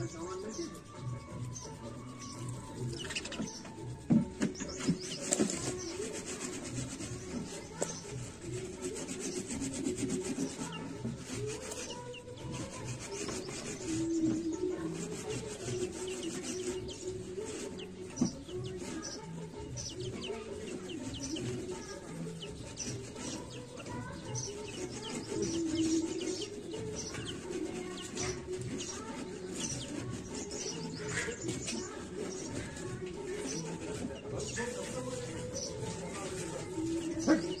めっちゃ楽しいです。Boleh tu.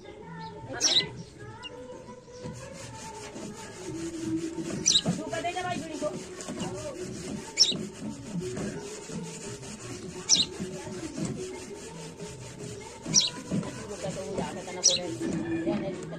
Apa? Suka